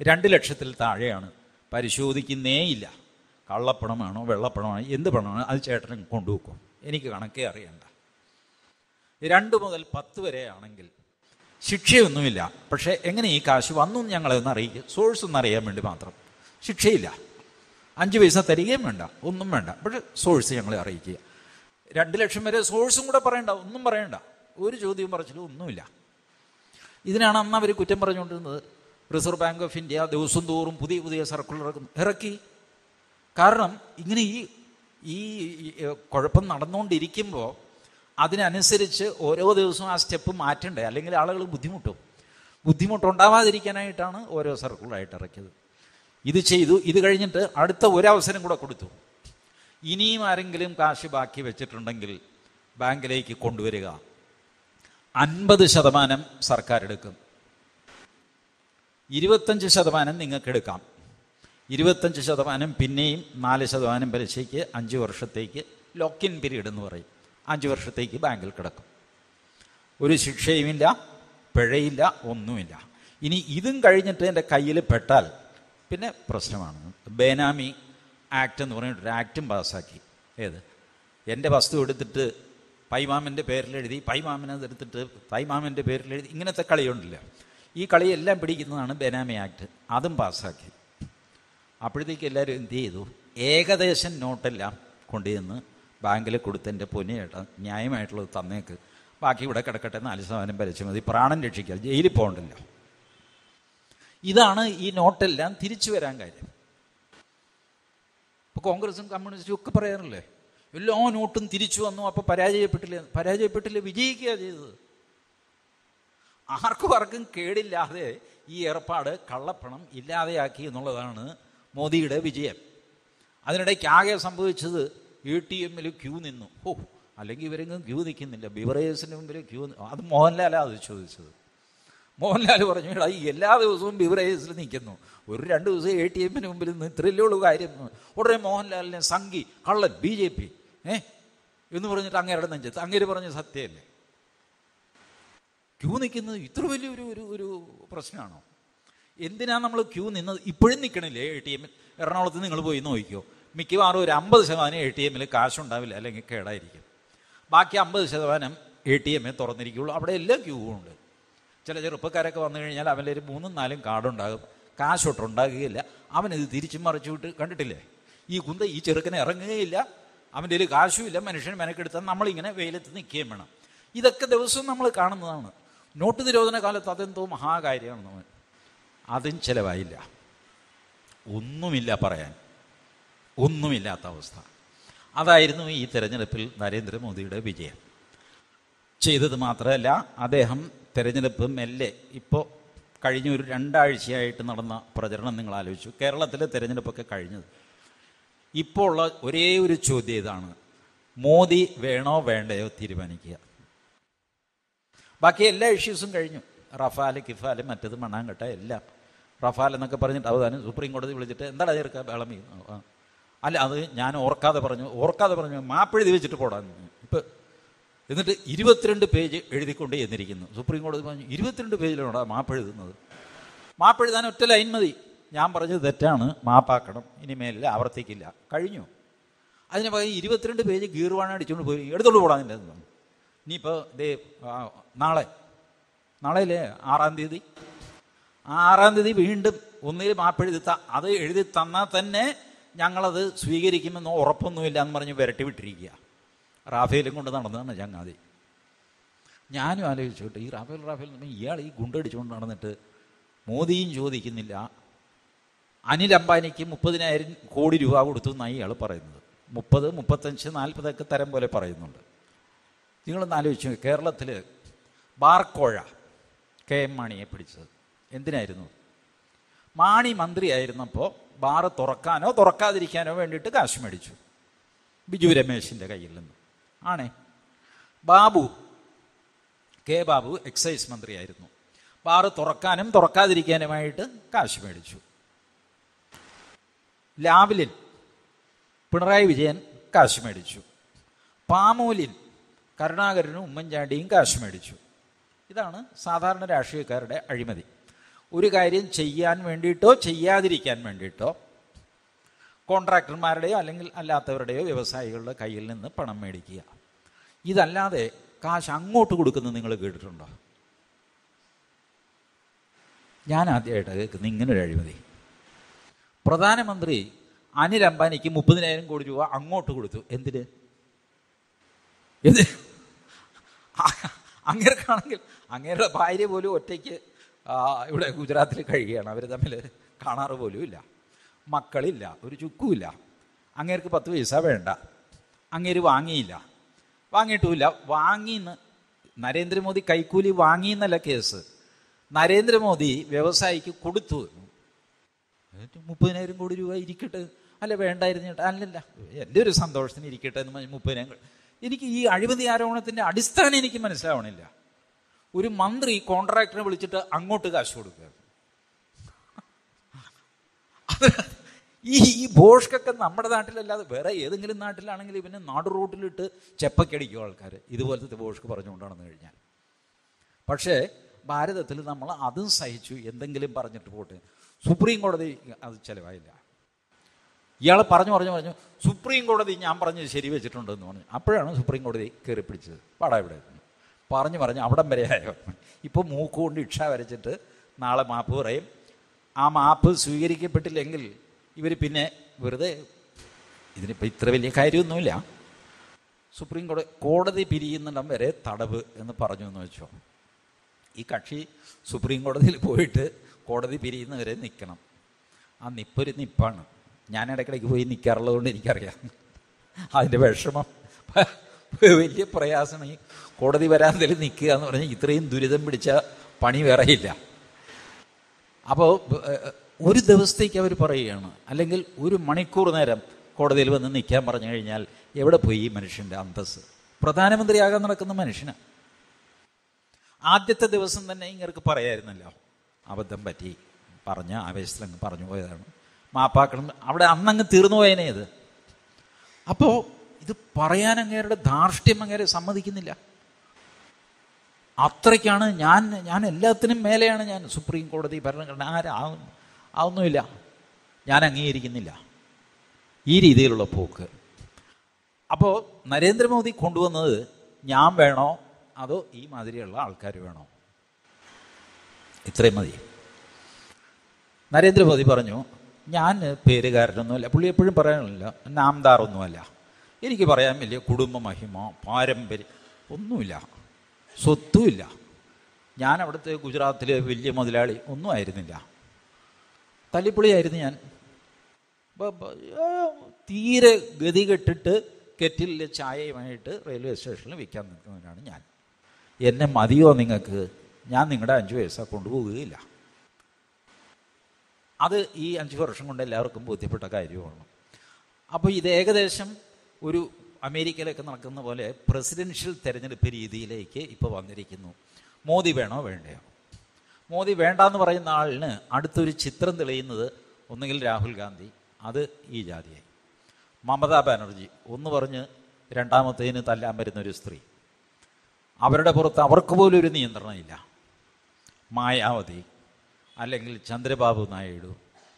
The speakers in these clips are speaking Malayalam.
രണ്ട് ലക്ഷത്തിൽ താഴെയാണ്. പരിശോധിക്കുന്നേയില്ല. കള്ളപ്പണമാണോ വെള്ളപ്പണമാണോ എന്ത് പണമാണോ അത് ചേട്ടൻ കൊണ്ടുവെക്കും. എനിക്ക് കണക്കേ അറിയണ്ട. രണ്ട് മുതൽ പത്ത് വരെ ആണെങ്കിൽ ശിക്ഷയൊന്നുമില്ല. പക്ഷേ എങ്ങനെ ഈ കാശ് വന്നു എന്ന് ഞങ്ങളതൊന്ന് അറിയിക്കും. സോഴ്സ് ഒന്ന് അറിയാൻ വേണ്ടി മാത്രം. ശിക്ഷയില്ല. അഞ്ച് പൈസ തരികയും വേണ്ട. ഒന്നും വേണ്ട. പക്ഷെ സോഴ്സ് ഞങ്ങളെ അറിയിക്കുക. രണ്ട് ലക്ഷം വരെ സോഴ്സും കൂടെ പറയണ്ട. ഒന്നും പറയണ്ട. ഒരു ചോദ്യവും പറച്ചിലും ഒന്നുമില്ല. ഇതിനാണ് അന്ന് അവർ കുറ്റം പറഞ്ഞുകൊണ്ടിരുന്നത്. റിസർവ് ബാങ്ക് ഓഫ് ഇന്ത്യ ദിവസം തോറും പുതിയ പുതിയ സർക്കുലർ ഇറക്കി. കാരണം ഇങ്ങനെ ഈ ഈ കുഴപ്പം നടന്നുകൊണ്ടിരിക്കുമ്പോൾ അതിനനുസരിച്ച് ഓരോ ദിവസവും ആ സ്റ്റെപ്പ് മാറ്റണ്ടേ? അല്ലെങ്കിൽ ആളുകൾ ബുദ്ധിമുട്ടും. ബുദ്ധിമുട്ടുണ്ടാവാതിരിക്കാനായിട്ടാണ് ഓരോ സർക്കുലറായിട്ട് ഇറക്കിയത്. ഇത് ചെയ്തു. ഇത് കഴിഞ്ഞിട്ട് അടുത്ത ഒരവസരം കൂടെ കൊടുത്തു. ഇനിയും ആരെങ്കിലും കാശ് ബാക്കി വെച്ചിട്ടുണ്ടെങ്കിൽ ബാങ്കിലേക്ക് കൊണ്ടുവരിക. അൻപത് ശതമാനം സർക്കാർ എടുക്കും. ഇരുപത്തഞ്ച് ശതമാനം നിങ്ങൾക്ക് എടുക്കാം ഇരുപത്തഞ്ച് ശതമാനം പിന്നെയും നാല് ശതമാനം പലിശയ്ക്ക് അഞ്ച് വർഷത്തേക്ക് ലോക്കിൻ പീരീഡ് എന്ന് പറയും. അഞ്ച് വർഷത്തേക്ക് ബാങ്കിൽ കിടക്കും. ഒരു ശിക്ഷയുമില്ല പിഴയില്ല ഒന്നുമില്ല. ഇനി ഇതും കഴിഞ്ഞിട്ട് എന്റെ കയ്യിൽ പെട്ടാൽ പിന്നെ പ്രശ്നമാണ്. ബേനാമി ആക്ട് എന്ന് പറഞ്ഞിട്ട് ഒരു ആക്റ്റും പാസ്സാക്കി. ഏത്? എന്റെ വസ്തു എടുത്തിട്ട് പൈമാമന്റെ പേരിലെഴുതി പൈമാമനത് എടുത്തിട്ട് പൈമാമന്റെ പേരിലെഴുതി ഇങ്ങനത്തെ കളിയുണ്ടല്ലോ? ഈ കളിയെല്ലാം പിടിക്കുന്നതാണ് ബെനാമി ആക്ട്. അതും പാസ്സാക്കി. അപ്പോഴത്തേക്ക് എല്ലാവരും എന്ത് ചെയ്തു? ഏകദേശം നോട്ടെല്ലാം കൊണ്ടുചെന്ന് ബാങ്കിൽ കൊടുത്ത് എന്റെ പൊന്നിയേട്ട ന്യായമായിട്ടുള്ളത് തന്നേക്ക്. ബാക്കി ഇവിടെ കിടക്കട്ടെ നാല് ശതമാനം പലിശ മതി. പ്രാണൻ രക്ഷിക്കുക ജയിലിൽ പോകണ്ടല്ലോ. ഇതാണ് ഈ നോട്ടെല്ലാം തിരിച്ചു വരാൻ കാര്യം. ഇപ്പോൾ കോൺഗ്രസും കമ്മ്യൂണിസ്റ്റും ഒക്കെ പറയാറില്ലേ? എല്ലാ നോട്ടും തിരിച്ചു വന്നു അപ്പോൾ പരാജയപ്പെട്ടില്ല? പരാജയപ്പെട്ടില്ല? വിജയിക്കുക ചെയ്തത്. ആർക്കും ആർക്കും കേടില്ലാതെ ഈ ഏർപ്പാട് കള്ളപ്പണം ഇല്ലാതെയാക്കി എന്നുള്ളതാണ് മോദിയുടെ വിജയം. അതിനിടയ്ക്ക് ആകെ സംഭവിച്ചത് എ ടി എമ്മിൽ ക്യൂ നിന്നു. ഓ അല്ലെങ്കിൽ ഇവരെങ്കിലും ക്യൂ നിൽക്കുന്നില്ല. ബിവറേജസിന് മുമ്പിൽ ക്യൂ അത് മോഹൻലാലാണ് അത് ചോദിച്ചത്. മോഹൻലാൽ പറഞ്ഞു ഈ എല്ലാ ദിവസവും ബിവറേജസിൽ നിൽക്കുന്നു. ഒരു രണ്ട് ദിവസം എ ടി എമ്മിന് മുമ്പിൽ നിന്ന് ഇത്രയല്ലേ ഉള്ളൂ കാര്യം. ഉടനെ മോഹൻലാലിനെ സംഘി കള്ളൻ ബി ജെ പി ഏ? എന്ന് പറഞ്ഞിട്ട് അങ്ങേരുടെ നെഞ്ചത്ത്. അങ്ങേര് പറഞ്ഞ സത്യമല്ലേ? ക്യൂ നിൽക്കുന്നത് ഇത്ര വലിയൊരു ഒരു ഒരു പ്രശ്നമാണോ? എന്തിനാണ് നമ്മൾ ക്യൂ നിന്നത്? ഇപ്പോഴും നിൽക്കണില്ലേ എ ടി എമ്മിൽ എറണാകുളത്ത് നിങ്ങൾ പോയി നോക്കിക്കോ മിക്കവാറും ഒരു അമ്പത് ശതമാനം എ ടി എമ്മിൽ കാശുണ്ടാവില്ല അല്ലെങ്കിൽ കേടായിരിക്കും. ബാക്കി അമ്പത് ശതമാനം എ ടി എമ്മേ തുറന്നിരിക്കുകയുള്ളൂ അവിടെ എല്ലാം ക്യൂ ഉണ്ട്. ചില ചെറുപ്പക്കാരൊക്കെ വന്നു കഴിഞ്ഞാൽ അവന്റെ ഒരു മൂന്നും നാലും കാർഡുണ്ടാകും. കാശൊട്ടുണ്ടാകുകയില്ല അവനത് തിരിച്ചും മറിച്ചു വിട്ട് കണ്ടിട്ടില്ലേ? ഈ കുന്ത ഈ ചെറുക്കനെ ഇറങ്ങുകയില്ല. അവന്റെ ഒരു കാശുമില്ല മനുഷ്യൻ മെനക്കെടുത്താൽ നമ്മളിങ്ങനെ വെയിലത്ത് നിൽക്കുകയും വേണം. ഇതൊക്കെ ദിവസവും നമ്മൾ കാണുന്നതാണ്. നോട്ട് നിരോധന കാലത്ത് അതെന്തോ മഹാകാര്യമാണ് നമ്മൾ അതും ചിലവായില്ല. ഒന്നുമില്ല പറയാൻ. ഒന്നുമില്ലാത്ത അവസ്ഥ. അതായിരുന്നു ഈ തെരഞ്ഞെടുപ്പിൽ നരേന്ദ്രമോദിയുടെ വിജയം. ചെയ്തത് മാത്രമല്ല അദ്ദേഹം തെരഞ്ഞെടുപ്പ് മെല്ലെ ഇപ്പോൾ കഴിഞ്ഞ ഒരു രണ്ടാഴ്ചയായിട്ട് നടന്ന പ്രചരണം നിങ്ങൾ ആലോചിച്ചു. കേരളത്തിലെ തെരഞ്ഞെടുപ്പൊക്കെ കഴിഞ്ഞത്. ഇപ്പോൾ ഉള്ള ഒരേ ഒരു ചോദ്യം ഇതാണ്. മോദി വേണോ വേണ്ടയോ തീരുമാനിക്കുക? ബാക്കി എല്ലാ ഇഷ്യൂസും കഴിഞ്ഞു. റഫാൽ കിഫാൽ മറ്റത് മണ്ണാങ്കട്ട എല്ലാം. റഫാൽ എന്നൊക്കെ പറഞ്ഞിട്ട് അവതാനും സുപ്രീം കോടതി വിളിച്ചിട്ട് എന്താണ് ചേർക്കുക ചെയ്യും. അല്ല അത് ഞാൻ ഓർക്കാതെ പറഞ്ഞു. ഓർക്കാതെ പറഞ്ഞു മാപ്പെഴുതി വെച്ചിട്ട് പോടാൻ ഇപ്പം എന്നിട്ട് ഇരുപത്തിരണ്ട് പേജ് എഴുതിക്കൊണ്ട് എന്നിരിക്കുന്നു സുപ്രീം കോടതി പറഞ്ഞു ഇരുപത്തിരണ്ട് പേജിലാണോ മാപ്പെഴുതുന്നത് മാപ്പെഴുതാൻ ഒറ്റ ലൈൻ മതി. ഞാൻ പറഞ്ഞത് തെറ്റാണ്. മാപ്പാക്കണം. ഇനി മേലിൽ ആവർത്തിക്കില്ല. കഴിഞ്ഞു. അതിന് പകരം ഇരുപത്തിരണ്ട് പേജ് ഗീർവാണ അടിച്ചുകൊണ്ട് പോയി. എടുത്തോണ്ട് പോടാൻ ഇനിയിപ്പോൾ ദേ നാളെ നാളെ. അല്ലേ ആറാം തീയതി. ആറാം തീയതി വീണ്ടും ഒന്നിൽ ത അത് എഴുതി തന്നാൽ തന്നെ ഞങ്ങളത് സ്വീകരിക്കുമെന്ന് ഉറപ്പൊന്നുമില്ല എന്ന് പറഞ്ഞ് വിരട്ടി വിട്ടിരിക്കുക. റാഫേലും കൊണ്ട് നടന്നതാണ് ചങ്ങാതി. ഞാനും ആലോചിച്ചോട്ടെ ഈ റാഫേൽ റാഫേൽ ഇയാൾ ഈ ഗുണ്ടടിച്ചുകൊണ്ട് നടന്നിട്ട് മോദിയും ചോദിക്കുന്നില്ല. അനിൽ അംബാനിക്ക് മുപ്പതിനായിരം കോടി രൂപ കൊടുത്തു എന്നാണ് ഇയാൾ പറയുന്നത്. മുപ്പത് മുപ്പത്തഞ്ച് നാൽപ്പതൊക്കെ തരം പോലെ പറയുന്നുണ്ട്. നിങ്ങളൊന്ന് ആലോചിച്ചു കേരളത്തിൽ ബാർക്കോഴ കെ എം മാണിയെ പിടിച്ചത്. എന്തിനായിരുന്നു? മാണി മന്ത്രിയായിരുന്നപ്പോൾ ബാറ് തുറക്കാനോ തുറക്കാതിരിക്കാനോ വേണ്ടിയിട്ട് കാശ് മേടിച്ചു. ബിജു രമേശിന്റെ കയ്യിൽ നിന്ന്. ആണേ. ബാബു കെ ബാബു എക്സൈസ് മന്ത്രിയായിരുന്നു ബാറ് തുറക്കാനും തുറക്കാതിരിക്കാനുമായിട്ട് കാശ് മേടിച്ചു. ലാവ്ലിൻ പിണറായി വിജയൻ കാശ് മേടിച്ചു. പാമൂലിൻ കരുണാകരനും ഉമ്മൻചാണ്ടിയും കാശ് മേടിച്ചു. ഇതാണ് സാധാരണ രാഷ്ട്രീയക്കാരുടെ അഴിമതി. ഒരു കാര്യം ചെയ്യാൻ വേണ്ടിയിട്ടോ ചെയ്യാതിരിക്കാൻ വേണ്ടിയിട്ടോ കോൺട്രാക്ടർമാരുടെയോ അല്ലെങ്കിൽ അല്ലാത്തവരുടെയോ വ്യവസായികളുടെ കയ്യിൽ നിന്ന് പണം മേടിക്കുക. ഇതല്ലാതെ കാശ് അങ്ങോട്ട് കൊടുക്കുന്നത് നിങ്ങൾ കേട്ടിട്ടുണ്ടോ? ഞാൻ ആദ്യമായിട്ട് കേൾക്കുന്നത് ഇങ്ങനൊരു അഴിമതി. പ്രധാനമന്ത്രി അനിൽ അംബാനിക്ക് മുപ്പതിനായിരം കോടി രൂപ അങ്ങോട്ട് കൊടുത്തു. എന്തിന്? എന്ത്? അങ്ങേർക്കാണെങ്കിൽ അങ്ങേരുടെ ഭാര്യ പോലും ഒറ്റയ്ക്ക് ഇവിടെ ഗുജറാത്തിൽ കഴിയുകയാണ്. അവർ തമ്മിൽ കാണാറ് പോലും ഇല്ല. മക്കളില്ല ഒരു ചുക്കുമില്ല. അങ്ങേർക്ക് പത്ത് പൈസ വേണ്ട. അങ്ങേര് വാങ്ങിയില്ല. വാങ്ങിയിട്ടുമില്ല. വാങ്ങിന്ന് നരേന്ദ്രമോദി കൈക്കൂലി വാങ്ങിയെന്നല്ല കേസ്. നരേന്ദ്രമോദി വ്യവസായിക്ക് കൊടുത്തു. മുപ്പതിനായിരം കോടി രൂപ ഇരിക്കട്ടെ. അല്ല വേണ്ടായിരുന്നു ചേട്ടാ അല്ലല്ല. എന്റെ ഒരു സന്തോഷത്തിന് ഇരിക്കട്ടെ എന്ന് മുപ്പതിനായിരം. എനിക്ക് ഈ അഴിമതി ആരോപണത്തിന്റെ അടിസ്ഥാനം എനിക്ക് മനസ്സിലാവണില്ല. ഒരു മന്ത്രി കോൺട്രാക്ടറെ വിളിച്ചിട്ട് അങ്ങോട്ട് കാശ് കൊടുക്കുകയാണ് ഈ ഈ ഭോഷ്കൊക്കെ നമ്മുടെ നാട്ടിലല്ലാതെ വേറെ ഏതെങ്കിലും നാട്ടിലാണെങ്കിൽ ഇവന് നാട് റോട്ടിലിട്ട് ചെപ്പക്കടിക്കും ആൾക്കാർ ഇതുപോലത്തെ ഭോഷ്ക്ക് പറഞ്ഞുകൊണ്ടാണെന്ന് കഴിഞ്ഞാൽ. പക്ഷേ ഭാരതത്തിൽ നമ്മൾ അതും സഹിച്ചു എന്തെങ്കിലും പറഞ്ഞിട്ട് പോട്ടെ. സുപ്രീം കോടതി അത് ചിലവായില്ല. ഇയാൾ പറഞ്ഞു പറഞ്ഞു പറഞ്ഞു സുപ്രീം കോടതി ഞാൻ പറഞ്ഞത് ശരി വെച്ചിട്ടുണ്ടെന്ന് പറഞ്ഞു. അപ്പോഴാണ് സുപ്രീം കോടതി കയറി പിടിച്ചത്. പാടാ ഇവിടെ. പറഞ്ഞു പറഞ്ഞു അവിടം വരെ ആയോ? ഇപ്പോൾ മൂക്കുകൊണ്ട് ഇക്ഷ വരച്ചിട്ട് നാളെ മാപ്പ് പറയും. ആ മാപ്പ് സ്വീകരിക്കപ്പെട്ടില്ലെങ്കിൽ ഇവർ പിന്നെ വെറുതെ ഇതിനിപ്പോൾ ഇത്ര വലിയ കാര്യമൊന്നുമില്ല. സുപ്രീം കോടതി കോടതി പിരിയുന്നിടം വരെ തടവ് എന്ന് പറഞ്ഞു എന്ന് വെച്ചോ. ഈ കക്ഷി സുപ്രീം കോടതിയിൽ പോയിട്ട് കോടതി പിരിയുന്നവരെ നിൽക്കണം ആ നിപ്പൊരു നിപ്പാണ്. ഞാൻ ഇടയ്ക്കിടയ്ക്ക് പോയി നിൽക്കാറുള്ളത് കൊണ്ട് എനിക്കറിയാം. അതിന്റെ വിഷമം. വലിയ പ്രയാസം ഈ കോടതി വരാന്തയിൽ നിൽക്കുക എന്ന് പറഞ്ഞാൽ ഇത്രയും ദുരിതം പിടിച്ച പണി വേറെയില്ല. അപ്പോൾ ഒരു ദിവസത്തേക്ക് അവർ പറയുകയാണ്. അല്ലെങ്കിൽ ഒരു മണിക്കൂർ നേരം കോടതിയിൽ വന്ന് നിൽക്കാൻ പറഞ്ഞു കഴിഞ്ഞാൽ എവിടെ പോയി ഈ മനുഷ്യന്റെ അന്തസ് പ്രധാനമന്ത്രിയാകാൻ നടക്കുന്ന മനുഷ്യന്. ആദ്യത്തെ ദിവസം തന്നെ ഇങ്ങനെ പറയായിരുന്നല്ലോ അബദ്ധം പറ്റി പറഞ്ഞ ആവേശത്തിലങ്ങ് പറഞ്ഞു പോയതാണ്. മാപ്പാക്കണം. അവിടെ അന്നങ്ങ് തീർന്നു പോയനെ ഇത്. അപ്പോൾ ഇത് പറയാൻ അങ്ങേരുടെ ധാർഷ്ട്യം അങ്ങേരെ സമ്മതിക്കുന്നില്ല. അത്രയ്ക്കാണ് ഞാൻ ഞാൻ എല്ലാത്തിനും മേലെയാണ് ഞാൻ സുപ്രീം കോടതി ഭരണഘടന ആരാ അതൊന്നുമില്ല. ഞാൻ അംഗീകരിക്കുന്നില്ല. ഈ രീതിയിലുള്ള പോക്ക്. അപ്പോൾ നരേന്ദ്രമോദി കൊണ്ടുവന്നത് ഞാൻ വേണോ? അതോ ഈ മാതിരിയുള്ള ആൾക്കാർ വേണോ? ഇത്രയും മതി. നരേന്ദ്രമോദി പറഞ്ഞു ഞാൻ പേരുകാരനൊന്നുമല്ല പുള്ളി എപ്പോഴും പറയാനില്ല നാംദാറൊന്നുമല്ല. എനിക്ക് പറയാൻ വലിയ കുടുംബ മഹിമ പാരമ്പര്യം ഒന്നുമില്ല സ്വത്തുമില്ല. ഞാൻ അവിടുത്തെ ഗുജറാത്തിലെ വലിയ മുതലാളി ഒന്നും ആയിരുന്നില്ല. തല്ലിപ്പൊളിയായിരുന്നു ഞാൻ. തീരെ ഗതി കെട്ടിട്ട് കെറ്റിലെ ചായയുമായിട്ട് റെയിൽവേ സ്റ്റേഷനിൽ വിൽക്കാൻ നിൽക്കുന്നവനാണ് ഞാൻ. എന്നെ മതിയോ നിങ്ങൾക്ക്? ഞാൻ നിങ്ങളുടെ അഞ്ച് പൈസ കൊണ്ടുപോവുകയില്ല. അത് ഈ അഞ്ച് വർഷം കൊണ്ട് എല്ലാവർക്കും ബോധ്യപ്പെട്ട കാര്യമാണ്. അപ്പോൾ ഇത് ഏകദേശം ഒരു അമേരിക്കയിലൊക്കെ നടക്കുന്ന പോലെ പ്രസിഡൻഷ്യൽ തെരഞ്ഞെടുപ്പ് രീതിയിലേക്ക് ഇപ്പോൾ വന്നിരിക്കുന്നു. മോദി വേണോ വേണ്ടയോ? മോദി വേണ്ട എന്ന് പറയുന്ന ആളിന് അടുത്തൊരു ചിത്രം തെളിയുന്നത് ഒന്നുകിൽ രാഹുൽ ഗാന്ധി അത് ഈ ജാതിയായി. മമതാ ബാനർജി ഒന്ന് പറഞ്ഞ് രണ്ടാമത്തേന് തല്ലാൻ വരുന്ന ഒരു സ്ത്രീ. അവരുടെ പുറത്ത് അവർക്ക് പോലും ഒരു നിയന്ത്രണമില്ല. മായാവതി അല്ലെങ്കിൽ ചന്ദ്രബാബു നായിഡു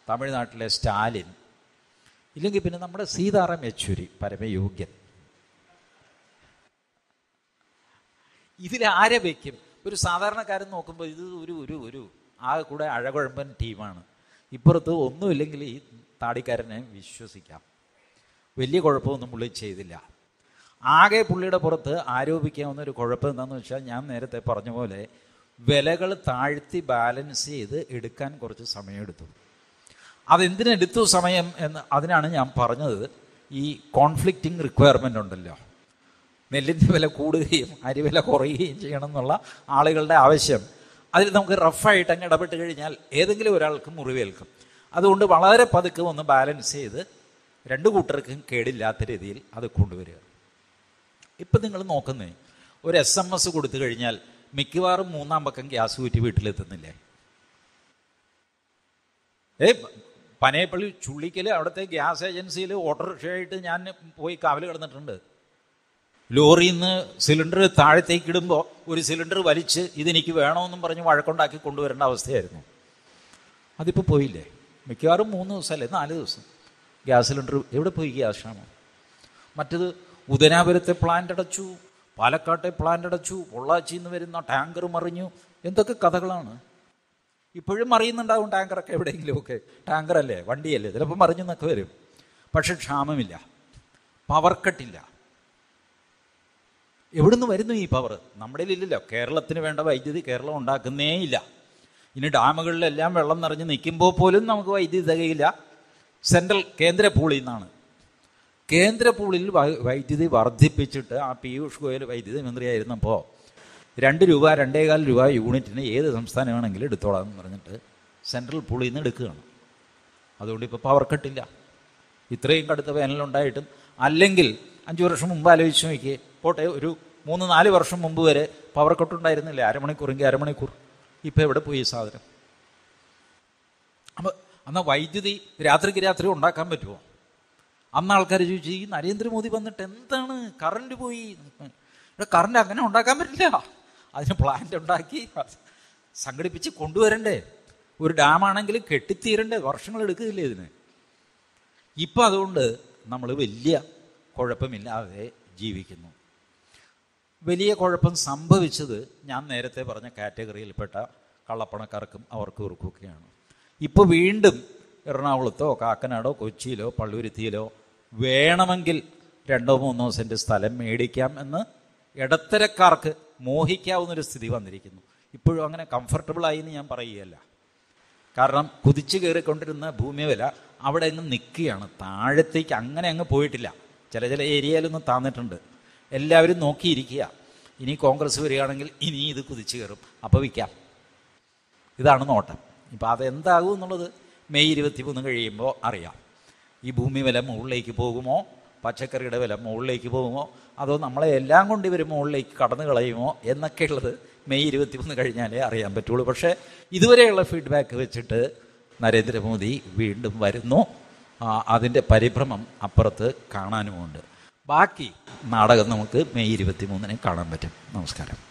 തമിഴ്നാട്ടിലെ സ്റ്റാലിൻ ഇല്ലെങ്കിൽ പിന്നെ നമ്മുടെ സീതാറാം യെച്ചൂരി പരമയോഗ്യൻ. ഇതിലാരെ വയ്ക്കും ഒരു സാധാരണക്കാരൻ നോക്കുമ്പോൾ ഇത് ഒരു ഒരു ഒരു ആകെ കൂടെ അഴകുഴമ്പൻ ടീമാണ്. ഇപ്പുറത്ത് ഒന്നുമില്ലെങ്കിൽ ഈ താടിക്കാരനെ വിശ്വസിക്കാം. വലിയ കുഴപ്പമൊന്നും പുള്ളി ചെയ്തില്ല. ആകെ പുള്ളിയുടെ പുറത്ത് ആരോപിക്കാവുന്ന ഒരു കുഴപ്പം എന്താണെന്ന് വെച്ചാൽ ഞാൻ നേരത്തെ പറഞ്ഞ പോലെ വിലകൾ താഴ്ത്തി ബാലൻസ് ചെയ്ത് എടുക്കാൻ കുറച്ച് സമയമെടുത്തു. അതെന്തിനെടുത്തു സമയം എന്ന് അതിനാണ് ഞാൻ പറഞ്ഞത്. ഈ കോൺഫ്ലിക്റ്റിംഗ് റിക്വയർമെന്റ് ഉണ്ടല്ലോ. നെല്ലിന്റെ വില കൂടുകയും അരി വില കുറയുകയും ചെയ്യണം എന്നുള്ള ആളുകളുടെ ആവശ്യം. അതിൽ നമുക്ക് റഫായിട്ട് അങ്ങ് ഇടപെട്ട് കഴിഞ്ഞാൽ ഏതെങ്കിലും ഒരാൾക്ക് മുറിവേൽക്കും. അതുകൊണ്ട് വളരെ പതുക്കെ ഒന്ന് ബാലൻസ് ചെയ്ത് രണ്ട് കൂട്ടർക്കും കേടില്ലാത്ത രീതിയിൽ അത് കൊണ്ടുവരിക. ഇപ്പം നിങ്ങൾ നോക്കുന്നേ ഒരു എസ് എം എസ് കൊടുത്തു കഴിഞ്ഞാൽ മിക്കവാറും മൂന്നാം പക്കം ഗ്യാസ് കുറ്റി വീട്ടിലെത്തുന്നില്ലേ? ഏ പനയപ്പള്ളി ചുള്ളിക്കൽ അവിടുത്തെ ഗ്യാസ് ഏജൻസിയിൽ ഓട്ടോറിക്ഷയായിട്ട് ഞാൻ പോയി കാവൽ കിടന്നിട്ടുണ്ട്. ലോറിയിൽ നിന്ന് സിലിണ്ടർ താഴത്തേക്ക് ഇടുമ്പോൾ ഒരു സിലിണ്ടർ വലിച്ച് ഇതെനിക്ക് വേണമെന്നും പറഞ്ഞ് വഴക്കുണ്ടാക്കി കൊണ്ടുവരേണ്ട അവസ്ഥയായിരുന്നു. അതിപ്പോൾ പോയില്ലേ? മിക്കവാറും മൂന്ന് ദിവസമല്ലേ? നാല് ദിവസം. ഗ്യാസ് സിലിണ്ടർ എവിടെ പോയി? ഗ്യാസ് ക്ഷാമം മറ്റത് ഉദനാപുരത്തെ പ്ലാന്റ് അടച്ചു. പാലക്കാട്ടെ പ്ലാന്റ് അടച്ചു പൊള്ളാച്ചിയിൽ നിന്ന് വരുന്ന ടാങ്കർ മറിഞ്ഞു. എന്തൊക്കെ കഥകളാണ്? ഇപ്പോഴും മറിയുന്നുണ്ടാവും ടാങ്കറൊക്കെ എവിടെയെങ്കിലുമൊക്കെ. ടാങ്കറല്ലേ വണ്ടിയല്ലേ? ചിലപ്പോൾ മറിഞ്ഞു എന്നൊക്കെ വരും. പക്ഷെ ക്ഷാമമില്ല. പവർ കട്ടില്ല എവിടുന്ന് വരുന്നു ഈ പവർ നമ്മുടെ ഇല്ലല്ലോ കേരളത്തിന് വേണ്ട വൈദ്യുതി കേരളം ഉണ്ടാക്കുന്നേ ഇല്ല. ഇനി ഡാമുകളിലെല്ലാം വെള്ളം നിറഞ്ഞ് നിൽക്കുമ്പോൾ പോലും നമുക്ക് വൈദ്യുതി തികയില്ല. സെൻട്രൽ കേന്ദ്ര പൂളിൽ നിന്നാണ്. കേന്ദ്ര പൂളിൽ വൈദ്യുതി വർദ്ധിപ്പിച്ചിട്ട് ആ പീയൂഷ് ഗോയൽ വൈദ്യുതി മന്ത്രിയായിരുന്നപ്പോൾ രണ്ട് രൂപ രണ്ടേകാൽ രൂപ യൂണിറ്റിന് ഏത് സംസ്ഥാനം വേണമെങ്കിലും എടുത്തോളാം എന്ന് പറഞ്ഞിട്ട് സെൻട്രൽ പൂളിൽ നിന്ന് എടുക്കുകയാണ്. അതുകൊണ്ട് ഇപ്പോൾ പവർ കട്ടില്ല ഇത്രയും കടുത്ത വേനലുണ്ടായിട്ടും അല്ലെങ്കിൽ അഞ്ച് വർഷം മുമ്പ് ആലോചിച്ച് നോക്കിയേ പോട്ടെ ഒരു മൂന്ന് നാല് വർഷം മുമ്പ് വരെ പവർ കട്ട് ഉണ്ടായിരുന്നില്ലേ? അരമണിക്കൂറെങ്കിൽ അരമണിക്കൂർ. ഇപ്പം എവിടെ പോയി സാധനം? അപ്പോൾ അന്ന് വൈദ്യുതി രാത്രിക്ക് രാത്രി ഉണ്ടാക്കാൻ പറ്റുമോ അന്ന് ആൾക്കാർ ചോദിച്ചു ഈ നരേന്ദ്രമോദി വന്നിട്ട് എന്താണ് കറണ്ട് പോയി? ഇവിടെ കറണ്ട് അങ്ങനെ ഉണ്ടാക്കാൻ പറ്റില്ല. അതിന് പ്ലാന്റ് ഉണ്ടാക്കി സംഘടിപ്പിച്ച് കൊണ്ടുവരണ്ടേ. ഒരു ഡാമാണെങ്കിൽ കെട്ടിത്തീരണ്ടേ. വർഷങ്ങൾ എടുക്കുകയില്ലേ ഇതിന്? ഇപ്പം അതുകൊണ്ട് നമ്മൾ വലിയ കുഴപ്പമില്ലാതെ ജീവിക്കുന്നു. വലിയ കുഴപ്പം സംഭവിച്ചത് ഞാൻ നേരത്തെ പറഞ്ഞ കാറ്റഗറിയിൽപ്പെട്ട കള്ളപ്പണക്കാർക്കും അവർക്കും ഇവർക്കുമൊക്കെയാണ് ഇപ്പോൾ വീണ്ടും എറണാകുളത്തോ കാക്കനാടോ കൊച്ചിയിലോ പള്ളുരുത്തിയിലോ വേണമെങ്കിൽ രണ്ടോ മൂന്നോ സെന്റ് സ്ഥലം മേടിക്കാം എന്ന് ഇടത്തരക്കാർക്ക് മോഹിക്കാവുന്നൊരു സ്ഥിതി വന്നിരിക്കുന്നു. ഇപ്പോഴും അങ്ങനെ കംഫർട്ടബിളായി എന്ന് ഞാൻ പറയുകയല്ല. കാരണം കുതിച്ചു കയറിക്കൊണ്ടിരുന്ന ഭൂമി വില അവിടെ അങ്ങ് നിൽക്കുകയാണ്. താഴത്തേക്ക് അങ്ങനെ അങ്ങ് പോയിട്ടില്ല. ചില ചില ഏരിയയിലൊന്നും താന്നിട്ടുണ്ട്. എല്ലാവരും നോക്കിയിരിക്കുക. ഇനി കോൺഗ്രസ് വരികയാണെങ്കിൽ ഇനി ഇത് കുതിച്ചു കയറും. അപ്പോൾ വിൽക്കാം. ഇതാണ് നോട്ടം. ഇപ്പം അതെന്താകും എന്നുള്ളത് മെയ് ഇരുപത്തി മൂന്ന് കഴിയുമ്പോൾ അറിയാം. ഈ ഭൂമി വില മുകളിലേക്ക് പോകുമോ? പച്ചക്കറിയുടെ വില മുകളിലേക്ക് പോകുമോ? അതോ നമ്മളെ എല്ലാം കൊണ്ട് ഇവർ മുകളിലേക്ക് കടന്നു കളയുമോ? എന്നൊക്കെയുള്ളത് മെയ് ഇരുപത്തി മൂന്ന് കഴിഞ്ഞാലേ അറിയാൻ പറ്റുള്ളൂ. പക്ഷേ ഇതുവരെയുള്ള ഫീഡ്ബാക്ക് വെച്ചിട്ട് നരേന്ദ്രമോദി വീണ്ടും വരുന്നു. അതിന്റെ പരിഭ്രമം അപ്പുറത്ത് കാണാനുമുണ്ട്. ബാക്കി നാടകം നമുക്ക് മെയ് ഇരുപത്തി മൂന്നിന് കാണാൻ പറ്റും. നമസ്കാരം.